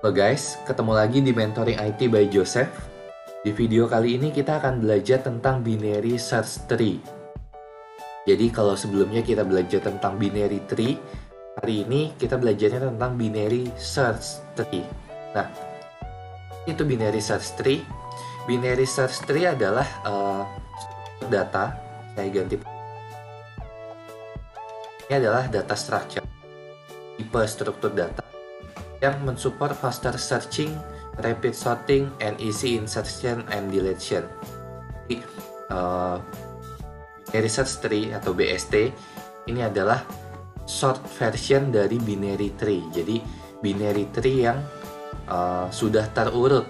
Halo guys, ketemu lagi di Mentoring IT by Joseph. Di video kali ini kita akan belajar tentang binary search tree. Jadi kalau sebelumnya kita belajar tentang binary tree, hari ini kita belajarnya tentang binary search tree. Nah, itu binary search tree. Binary search tree adalah uh, data, saya ganti ini adalah data structure, tipe struktur data yang mensupport faster searching, rapid sorting, and easy insertion and deletion. Jadi, uh, binary search tree atau BST ini adalah short version dari binary tree. Jadi binary tree yang uh, sudah terurut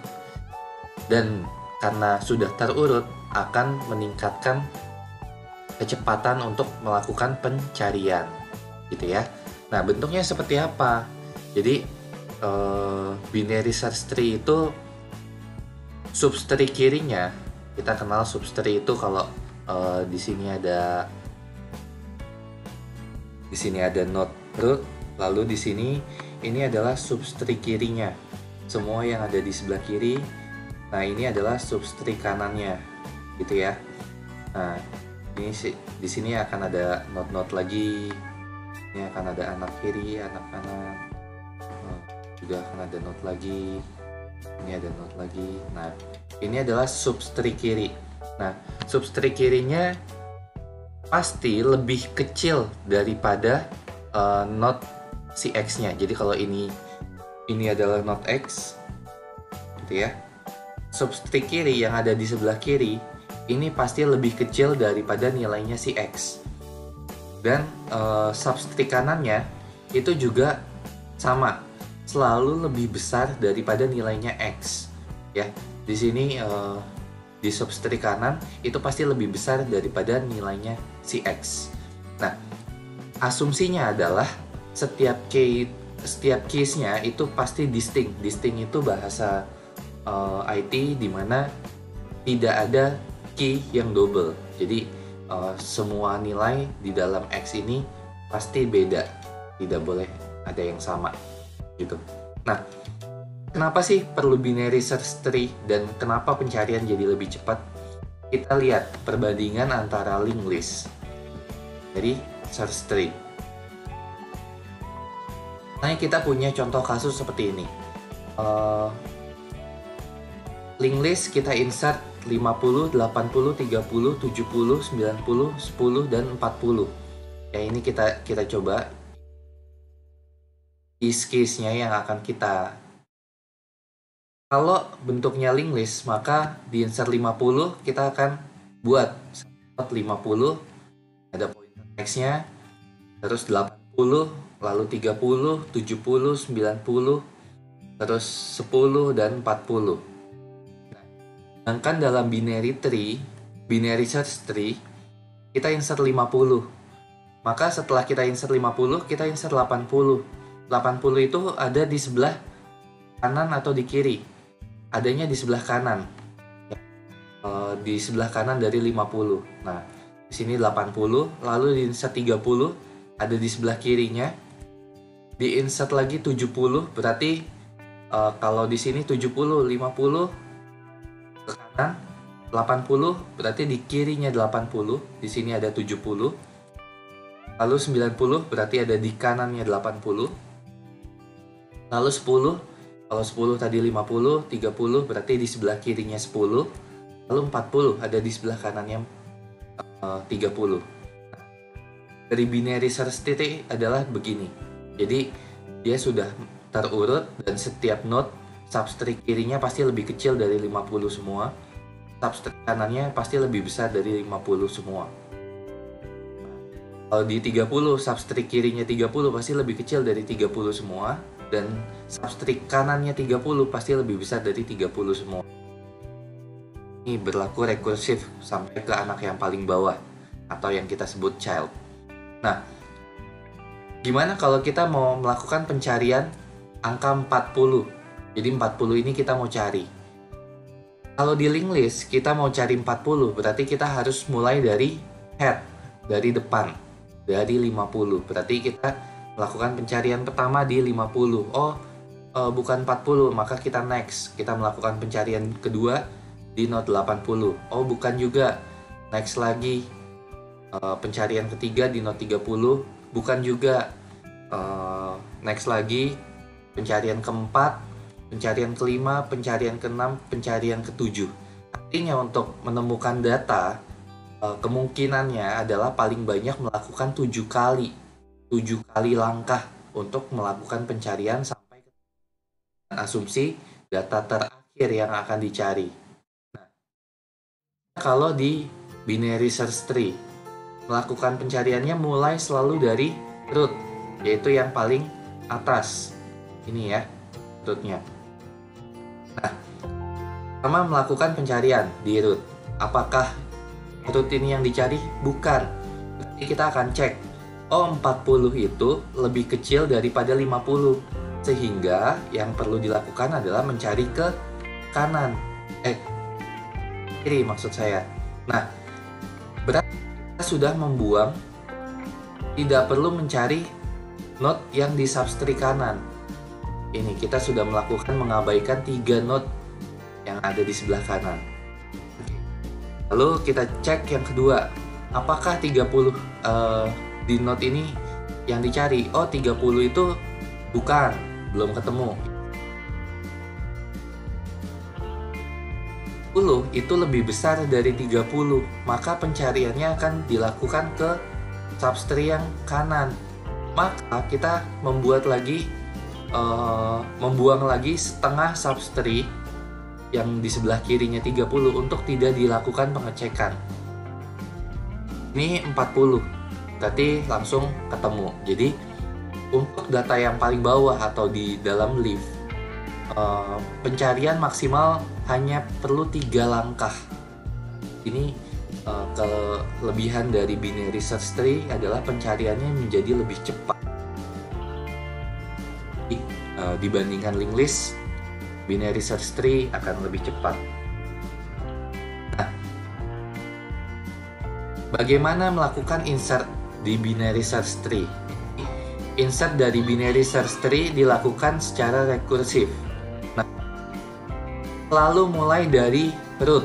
dan karena sudah terurut akan meningkatkan kecepatan untuk melakukan pencarian gitu ya. Nah, bentuknya seperti apa? Jadi uh, binary search tree itu subtree kirinya kita kenal subtree itu kalau uh, di sini ada di sini ada node root lalu di sini ini adalah subtree kirinya. Semua yang ada di sebelah kiri nah ini adalah subtree kanannya gitu ya. Nah ini sih di sini akan ada node-node lagi. Ini akan ada anak kiri anak kanan juga akan ada node lagi. Ini ada node lagi. Nah ini adalah substrate kiri. Nah substrate kirinya pasti lebih kecil daripada uh, node si x nya jadi kalau ini ini adalah node x gitu ya. Substrate kiri yang ada di sebelah kiri ini pasti lebih kecil daripada nilainya si X. Dan uh, substrate kanannya itu juga sama, selalu lebih besar daripada nilainya X. Ya, di sini uh, di substrate kanan itu pasti lebih besar daripada nilainya si X. Nah, asumsinya adalah setiap case setiap case-nya itu pasti distinct. Distinct itu bahasa uh, IT di mana tidak ada key yang double. Jadi uh, semua nilai di dalam X ini pasti beda, tidak boleh ada yang sama gitu. Nah, kenapa sih perlu binary search tree dan kenapa pencarian jadi lebih cepat? Kita lihat perbandingan antara link list. Jadi search tree. Nah, kita punya contoh kasus seperti ini. Uh, link list kita insert 50, 80, 30, 70, 90, 10 dan 40. Ya ini kita kita coba use case-nya yang akan kita kalau bentuknya link list maka di insert 50 kita akan buat 50 ada pointer X-nya terus 80 lalu 30 70 90 terus 10 dan 40 Sedangkan dalam binary tree, binary search tree, kita insert 50. Maka setelah kita insert 50, kita insert 80. 80 itu ada di sebelah kanan atau di kiri. Adanya di sebelah kanan. Eh, di sebelah kanan dari 50. Nah, di sini 80, lalu di insert 30 ada di sebelah kirinya. Di insert lagi 70, berarti uh, kalau di sini 70, 50 ke kanan 80 berarti di kirinya 80 di sini ada 70 lalu 90 berarti ada di kanannya 80 lalu 10 kalau 10 tadi 50 30 berarti di sebelah kirinya 10 lalu 40 ada di sebelah kanannya uh, 30 dari binary search tree adalah begini. Jadi dia sudah terurut dan setiap node substrate kirinya pasti lebih kecil dari 50 semua. Substrate kanannya pasti lebih besar dari 50 semua. Kalau di 30 substrate kirinya 30 pasti lebih kecil dari 30 semua dan substrate kanannya 30 pasti lebih besar dari 30 semua ini berlaku rekursif sampai ke anak yang paling bawah atau yang kita sebut child nah gimana kalau kita mau melakukan pencarian angka 40 jadi 40 ini kita mau cari. Kalau di link list kita mau cari 40, berarti kita harus mulai dari head, dari depan, dari 50. Berarti kita melakukan pencarian pertama di 50. Oh, uh, bukan 40, maka kita next. Kita melakukan pencarian kedua di note 80. Oh, bukan juga. Next lagi uh, pencarian ketiga di note 30, bukan juga. Uh, next lagi pencarian keempat, pencarian kelima, pencarian keenam, pencarian ketujuh. Artinya untuk menemukan data kemungkinannya adalah paling banyak melakukan tujuh kali, tujuh kali langkah untuk melakukan pencarian sampai ke asumsi data terakhir yang akan dicari. Nah, kalau di binary search tree, melakukan pencariannya mulai selalu dari root, yaitu yang paling atas. Ini ya, rootnya. Nah, pertama melakukan pencarian di root. Apakah root ini yang dicari? Bukan. Jadi kita akan cek Oh 40 itu lebih kecil daripada 50 Sehingga yang perlu dilakukan adalah mencari ke kanan. Eh, kiri maksud saya. Nah, berarti kita sudah membuang. Tidak perlu mencari node yang di substrate kanan. Ini kita sudah melakukan mengabaikan tiga node yang ada di sebelah kanan. Lalu kita cek yang kedua. Apakah 30 uh, di note ini yang dicari. Oh 30 itu bukan belum ketemu. 10 itu lebih besar dari 30 maka pencariannya akan dilakukan ke substrate yang kanan. Maka kita membuat lagi uh, membuang lagi setengah substrate yang di sebelah kirinya 30 untuk tidak dilakukan pengecekan. Ini 40 berarti langsung ketemu. Jadi untuk data yang paling bawah atau di dalam lift uh, pencarian maksimal hanya perlu tiga langkah. Ini uh, kelebihan dari binary search tree adalah pencariannya menjadi lebih cepat. Uh, dibandingkan link list binary search tree akan lebih cepat. Nah bagaimana melakukan insert di binary search tree. Insert dari binary search tree dilakukan secara rekursif. Nah, lalu mulai dari root.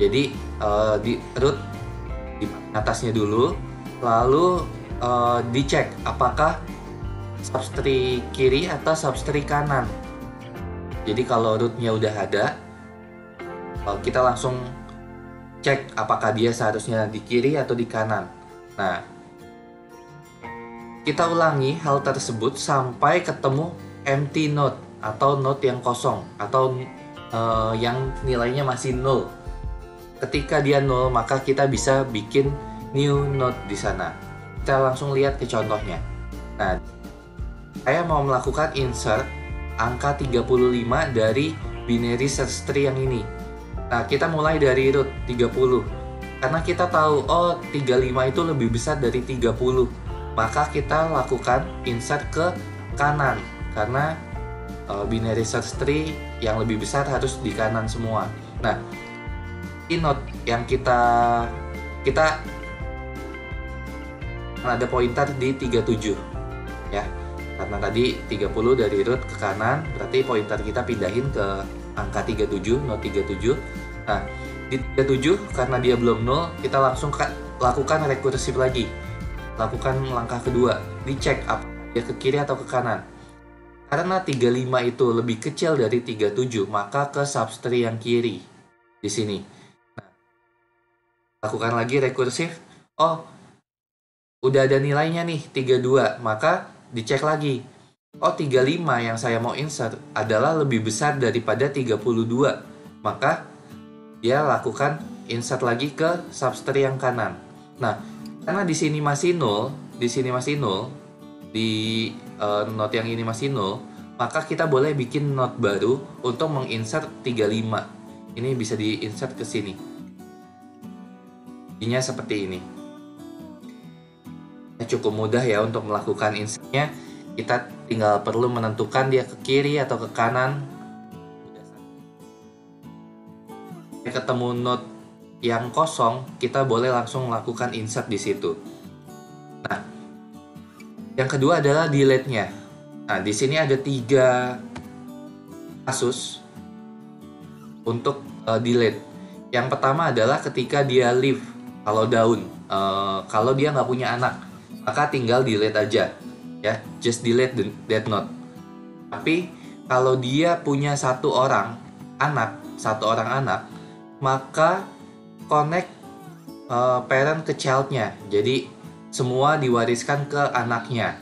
Jadi uh, di root di atasnya dulu, lalu uh, dicek apakah substrate kiri atau substrate kanan. Jadi kalau rootnya udah ada, uh, kita langsung cek apakah dia seharusnya di kiri atau di kanan. Nah, kita ulangi hal tersebut sampai ketemu empty node atau node yang kosong atau uh, yang nilainya masih nol. Ketika dia nol, maka kita bisa bikin new node di sana. Kita langsung lihat ke contohnya. Nah, saya mau melakukan insert angka 35 dari binary search tree yang ini. Nah, kita mulai dari root 30 karena kita tahu oh 35 itu lebih besar dari 30 maka kita lakukan insert ke kanan. Karena uh, binary search tree yang lebih besar harus di kanan semua. Nah ini note yang kita kita ada pointer di 37 ya karena tadi 30 dari root ke kanan berarti pointer kita pindahin ke angka 37 note 37 nah di 37 karena dia belum nol kita langsung lakukan rekursif lagi. Lakukan langkah kedua dicek apa dia ke kiri atau ke kanan. Karena 35 itu lebih kecil dari 37 maka ke substrate yang kiri di sini. Nah, lakukan lagi rekursif oh udah ada nilainya nih 32 maka dicek lagi. Oh 35 yang saya mau insert adalah lebih besar daripada 32 maka dia lakukan insert lagi ke substrate yang kanan. Nah, karena di sini masih nol, di sini masih nol, di uh, note yang ini masih nol, maka kita boleh bikin note baru untuk menginsert 35. Ini bisa diinsert ke sini. Jadinya seperti ini. Cukup mudah ya untuk melakukan insertnya. Kita tinggal perlu menentukan dia ke kiri atau ke kanan ketemu note yang kosong, kita boleh langsung lakukan insert di situ. Nah, yang kedua adalah delete-nya. Nah, di sini ada tiga kasus untuk uh, delete. Yang pertama adalah ketika dia leave, kalau daun, uh, kalau dia nggak punya anak, maka tinggal delete aja, ya, just delete the, that note. Tapi kalau dia punya satu orang anak, satu orang anak, maka connect uh, parent ke childnya. Jadi semua diwariskan ke anaknya.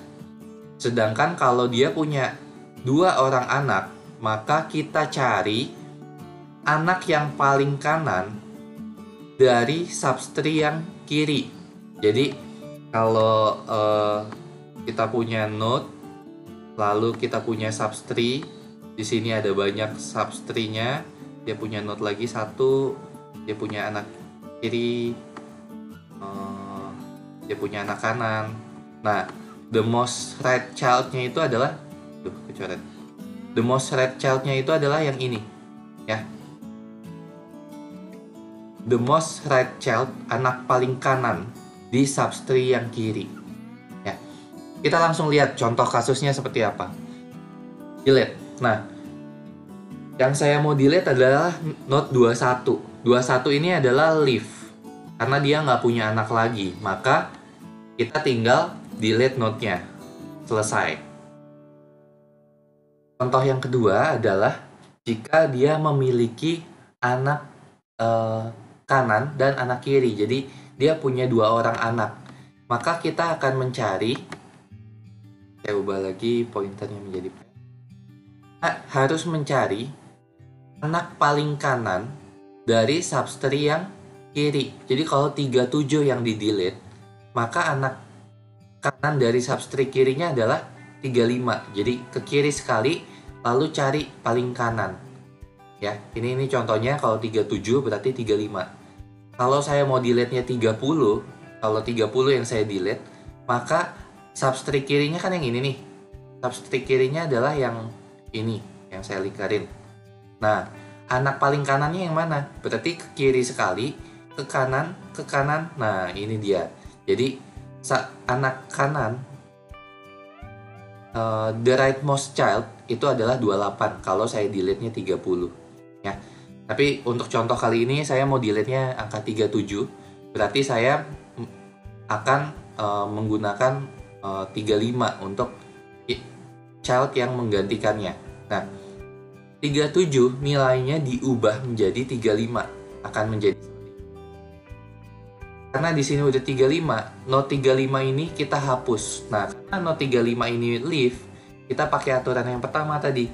Sedangkan kalau dia punya dua orang anak, maka kita cari anak yang paling kanan dari substri yang kiri. Jadi kalau uh, kita punya node, lalu kita punya substri, di sini ada banyak substrinya, dia punya node lagi satu, dia punya anak kiri, uh, dia punya anak kanan. Nah, the most right childnya itu adalah, tuh kecoret. The most red childnya itu adalah yang ini ya. The most right child anak paling kanan di substri yang kiri ya. Kita langsung lihat contoh kasusnya seperti apa. Delete nah yang saya mau delete adalah note 21 21 ini adalah leave karena dia nggak punya anak lagi. Maka kita tinggal delete note-nya. Selesai. Contoh yang kedua adalah jika dia memiliki anak eh, kanan dan anak kiri. Jadi dia punya dua orang anak. Maka kita akan mencari saya ubah lagi pointernya menjadi harus mencari anak paling kanan dari substri yang kiri. Jadi kalau 37 yang di delete, maka anak kanan dari substri kirinya adalah 35 jadi ke kiri sekali lalu cari paling kanan. Ya ini ini contohnya kalau 37 berarti 35 kalau saya mau delete nya 30 kalau 30 yang saya delete maka substring kirinya kan yang ini nih. Substring kirinya adalah yang ini yang saya lingkarin nah anak paling kanannya yang mana? Berarti ke kiri sekali ke kanan ke kanan. Nah ini dia. Jadi anak kanan uh, the rightmost child itu adalah 28 kalau saya delete-nya 30 ya. Tapi untuk contoh kali ini saya mau delete-nya angka 37 berarti saya akan uh, menggunakan uh, 35 untuk child yang menggantikannya. Nah, 37 nilainya diubah menjadi 35 akan menjadi karena di sini udah 35, note 35 ini kita hapus. Nah, karena note 35 ini leave, kita pakai aturan yang pertama tadi.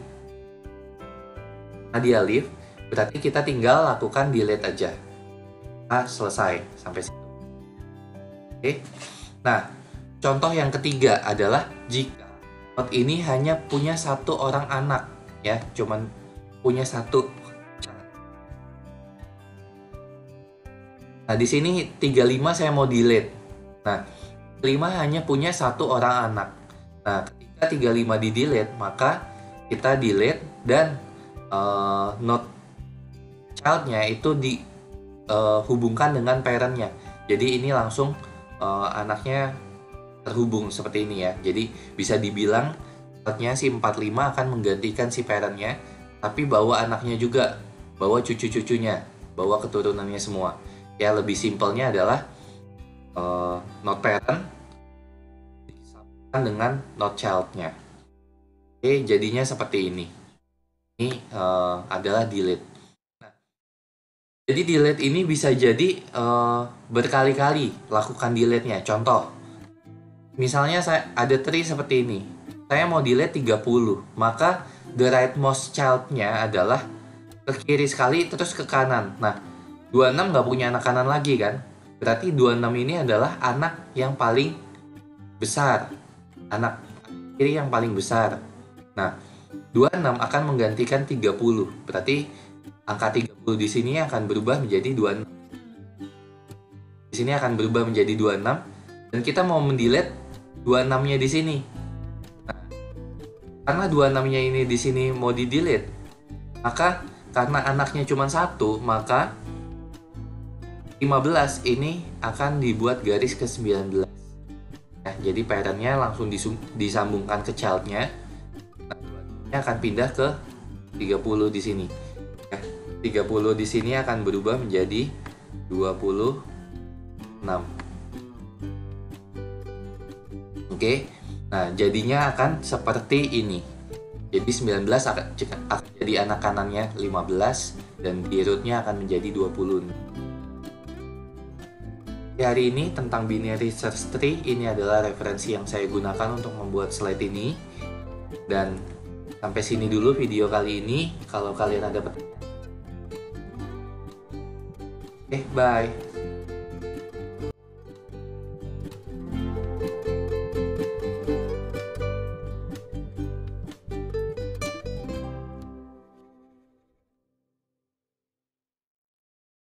Nah, dia leave, berarti kita tinggal lakukan delete aja. Nah, selesai sampai situ. Oke. Nah, contoh yang ketiga adalah jika note ini hanya punya satu orang anak, ya, cuman punya satu Nah, di sini 35 saya mau delete. Nah, 5 hanya punya satu orang anak. Nah, ketika 35 di delete, maka kita delete dan uh, not childnya itu dihubungkan uh, dengan parentnya. Jadi ini langsung uh, anaknya terhubung seperti ini ya. Jadi bisa dibilang childnya si 45 akan menggantikan si parentnya, tapi bawa anaknya juga, bawa cucu-cucunya, bawa keturunannya semua. Ya lebih simpelnya adalah uh, not parent disamakan dengan not childnya. Oke jadinya seperti ini. Ini uh, adalah delete. Nah, jadi delete ini bisa jadi uh, berkali-kali lakukan delete-nya. Contoh misalnya saya ada tree seperti ini. Saya mau delete 30 maka the rightmost child-nya adalah ke kiri sekali terus ke kanan. Nah 26 nggak punya anak kanan lagi kan? Berarti 26 ini adalah anak yang paling besar. Anak kiri yang paling besar. Nah 26 akan menggantikan 30 berarti angka 30 di sini akan berubah menjadi 26 di sini akan berubah menjadi 26 dan kita mau mendelete 26 nya di sini karena 26 nya ini di sini mau di delete maka karena anaknya cuma satu maka 15 ini akan dibuat garis ke 19 nah, jadi parentnya langsung disambungkan ke childnya ini akan pindah ke 30 di sini. Ya, 30 di sini akan berubah menjadi 26. Oke. Nah, jadinya akan seperti ini. Jadi 19 akan, akan jadi anak kanannya 15 dan di rootnya akan menjadi 20. Di hari ini tentang binary search tree ini adalah referensi yang saya gunakan untuk membuat slide ini. Dan sampai sini dulu video kali ini. Kalau kalian ada pertanyaan. Eh, bye.